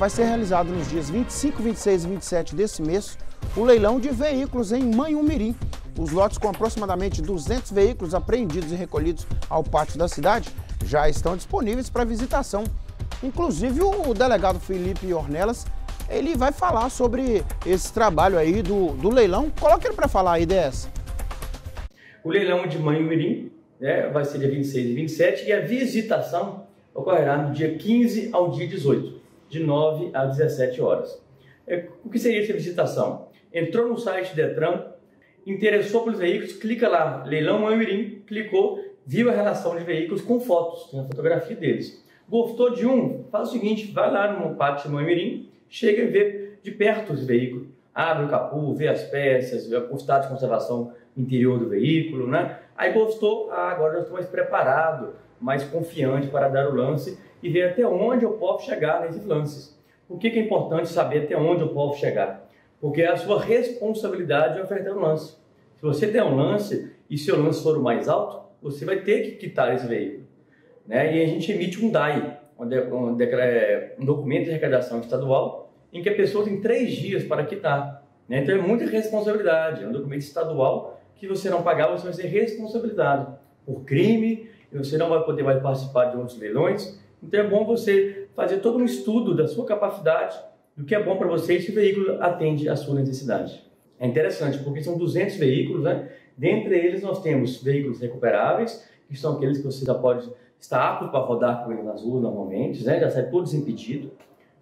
vai ser realizado nos dias 25, 26 e 27 desse mês o leilão de veículos em Manhumirim. Os lotes com aproximadamente 200 veículos apreendidos e recolhidos ao pátio da cidade já estão disponíveis para visitação. Inclusive o delegado Felipe Ornelas, ele vai falar sobre esse trabalho aí do, do leilão. Coloque ele para falar aí, DS. O leilão de Manhumirim né, vai ser dia 26 e 27 e a visitação ocorrerá do dia 15 ao dia 18, de 9 às 17 horas. É, o que seria essa visitação? Entrou no site Detran, interessou pelos veículos, clica lá, leilão Manhumirim, clicou, viu a relação de veículos com fotos, tem a fotografia deles. Gostou de um? Faz o seguinte, vai lá no pátio de Manhumirim, chega e vê de perto os veículos, abre o capô, vê as peças, vê o estado de conservação interior do veículo, né? Aí gostou, ah, agora já estou mais preparado, mais confiante para dar o lance e ver até onde eu posso chegar nesses lances. Por que, que é importante saber até onde eu posso chegar? Porque é a sua responsabilidade de ofertar um lance. Se você der um lance e seu lance for o mais alto, você vai ter que quitar esse veículo. Né? E a gente emite um DAI, um, um documento de arrecadação estadual, em que a pessoa tem três dias para quitar. Né? Então é muita responsabilidade. É um documento estadual que você não pagar, você vai ser responsabilizado por crime, você não vai poder mais participar de outros leilões. Então é bom você fazer todo um estudo da sua capacidade, do que é bom para você e se o veículo atende à sua necessidade. É interessante porque são 200 veículos, né? Dentre eles nós temos veículos recuperáveis, que são aqueles que você já pode estar apto para rodar com eles nas ruas normalmente, né? Já sai tudo desimpedido,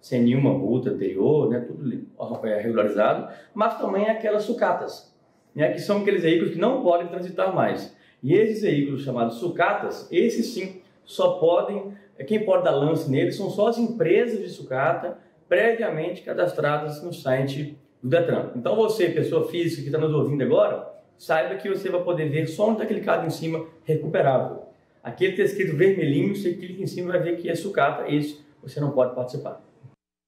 sem nenhuma multa anterior, né? Tudo é, regularizado. Mas também aquelas sucatas, né? Que são aqueles veículos que não podem transitar mais. E esses veículos chamados sucatas, esses sim só podem, é, quem pode dar lance neles são só as empresas de sucata previamente cadastradas no site do Detran. Então você, pessoa física que está nos ouvindo agora, saiba que você vai poder ver só onde está clicado em cima, recuperável. Aquele que está escrito vermelhinho, você clica em cima e vai ver que é sucata, esse você não pode participar.